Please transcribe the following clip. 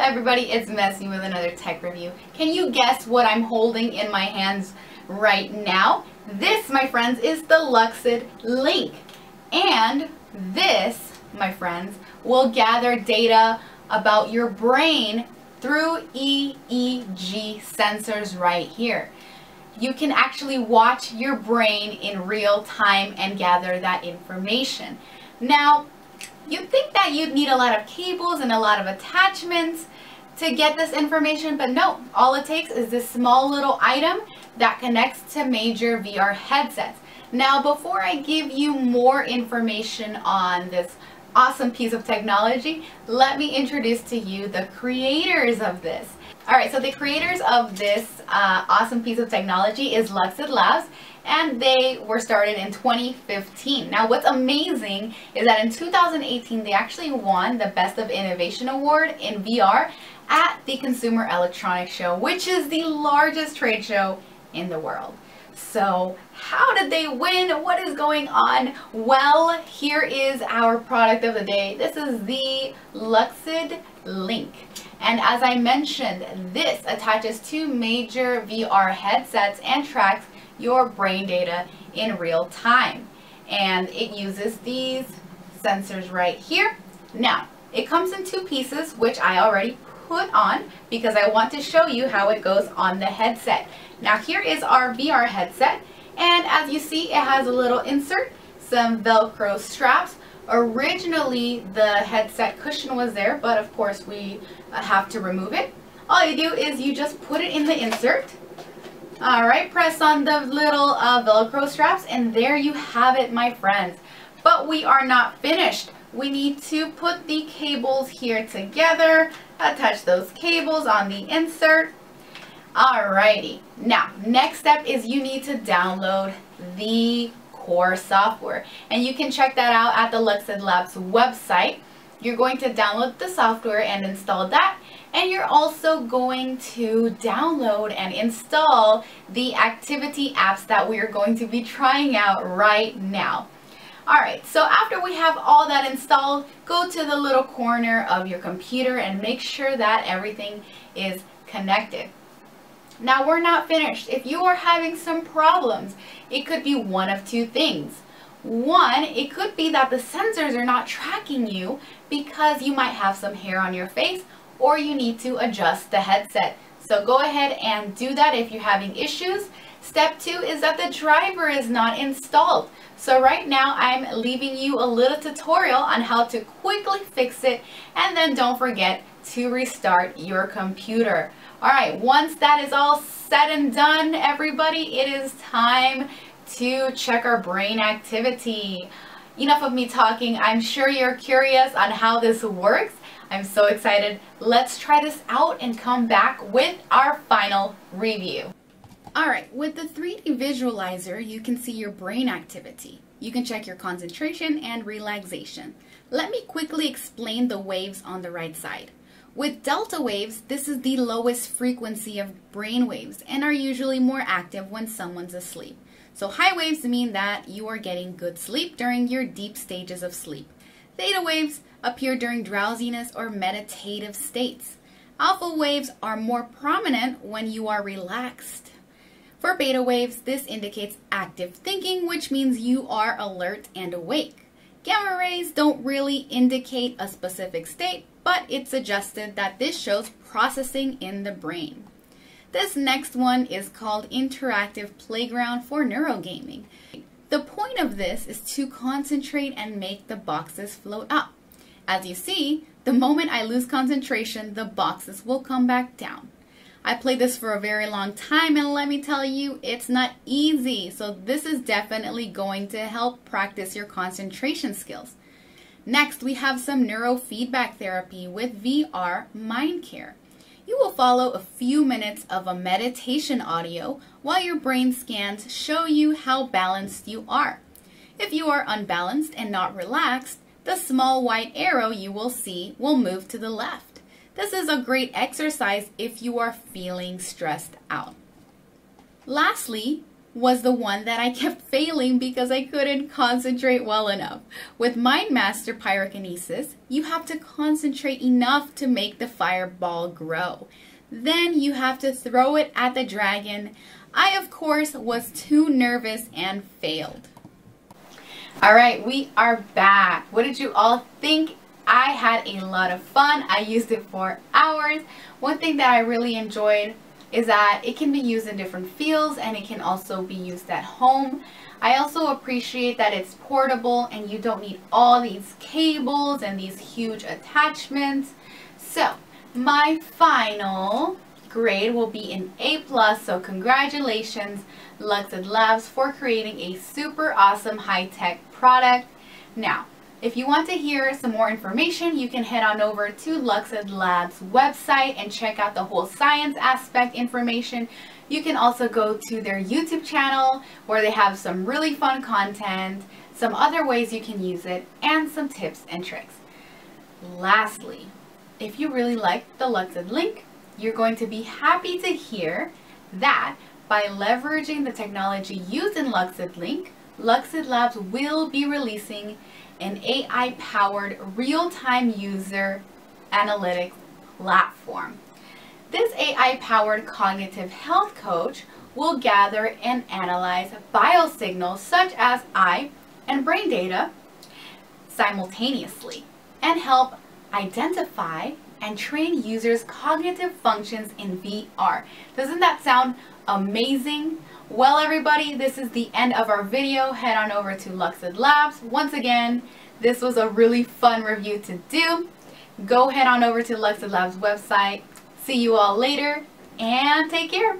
everybody, it's Mesmi with another tech review. Can you guess what I'm holding in my hands right now? This, my friends, is the Looxid Link. And this, my friends, will gather data about your brain through EEG sensors right here. You can actually watch your brain in real time and gather that information. Now, You'd think that you'd need a lot of cables and a lot of attachments to get this information, but no, all it takes is this small little item that connects to major VR headsets. Now, before I give you more information on this awesome piece of technology, let me introduce to you the creators of this. Alright, so the creators of this uh, awesome piece of technology is Looxid Labs and they were started in 2015. Now what's amazing is that in 2018 they actually won the Best of Innovation Award in VR at the Consumer Electronics Show, which is the largest trade show in the world. So how did they win? What is going on? Well, here is our product of the day. This is the Looxid Link. And as I mentioned, this attaches to major VR headsets and tracks your brain data in real time. And it uses these sensors right here. Now, it comes in two pieces, which I already put on because I want to show you how it goes on the headset. Now here is our VR headset and as you see it has a little insert, some velcro straps. Originally the headset cushion was there but of course we have to remove it. All you do is you just put it in the insert Alright, press on the little uh, Velcro straps and there you have it, my friends. But we are not finished. We need to put the cables here together, attach those cables on the insert. Alrighty, now next step is you need to download the core software. And you can check that out at the Looxid Labs website. You're going to download the software and install that and you're also going to download and install the activity apps that we are going to be trying out right now. Alright, so after we have all that installed, go to the little corner of your computer and make sure that everything is connected. Now we're not finished. If you are having some problems, it could be one of two things. One, it could be that the sensors are not tracking you because you might have some hair on your face or you need to adjust the headset. So go ahead and do that if you're having issues. Step two is that the driver is not installed. So right now I'm leaving you a little tutorial on how to quickly fix it and then don't forget to restart your computer. Alright, once that is all said and done everybody, it is time to check our brain activity. Enough of me talking, I'm sure you're curious on how this works I'm so excited. Let's try this out and come back with our final review. Alright, with the 3D visualizer, you can see your brain activity. You can check your concentration and relaxation. Let me quickly explain the waves on the right side. With delta waves, this is the lowest frequency of brain waves and are usually more active when someone's asleep. So high waves mean that you are getting good sleep during your deep stages of sleep. Theta waves appear during drowsiness or meditative states. Alpha waves are more prominent when you are relaxed. For beta waves, this indicates active thinking, which means you are alert and awake. Gamma rays don't really indicate a specific state, but it's suggested that this shows processing in the brain. This next one is called Interactive Playground for Neurogaming. The point of this is to concentrate and make the boxes float up. As you see, the moment I lose concentration, the boxes will come back down. I played this for a very long time and let me tell you, it's not easy. So this is definitely going to help practice your concentration skills. Next, we have some neurofeedback therapy with VR Mind Care. You will follow a few minutes of a meditation audio while your brain scans show you how balanced you are. If you are unbalanced and not relaxed, the small white arrow you will see will move to the left. This is a great exercise if you are feeling stressed out. Lastly, was the one that I kept failing because I couldn't concentrate well enough. With Mind Master Pyrokinesis, you have to concentrate enough to make the fireball grow. Then you have to throw it at the dragon. I, of course, was too nervous and failed. All right, we are back. What did you all think? I had a lot of fun. I used it for hours. One thing that I really enjoyed is that it can be used in different fields and it can also be used at home. I also appreciate that it's portable and you don't need all these cables and these huge attachments. So my final grade will be an A+, plus. so congratulations Looxid Labs for creating a super awesome high-tech product. Now, if you want to hear some more information, you can head on over to Looxid Labs website and check out the whole science aspect information. You can also go to their YouTube channel where they have some really fun content, some other ways you can use it, and some tips and tricks. Lastly, if you really like the Looxid link, you're going to be happy to hear that by leveraging the technology used in Looxid Link, Looxid Labs will be releasing an AI-powered real-time user analytics platform. This AI-powered cognitive health coach will gather and analyze biosignals such as eye and brain data simultaneously and help identify and train users' cognitive functions in VR. Doesn't that sound amazing? Well, everybody, this is the end of our video. Head on over to Looxid Labs. Once again, this was a really fun review to do. Go head on over to Looxid Labs website. See you all later, and take care.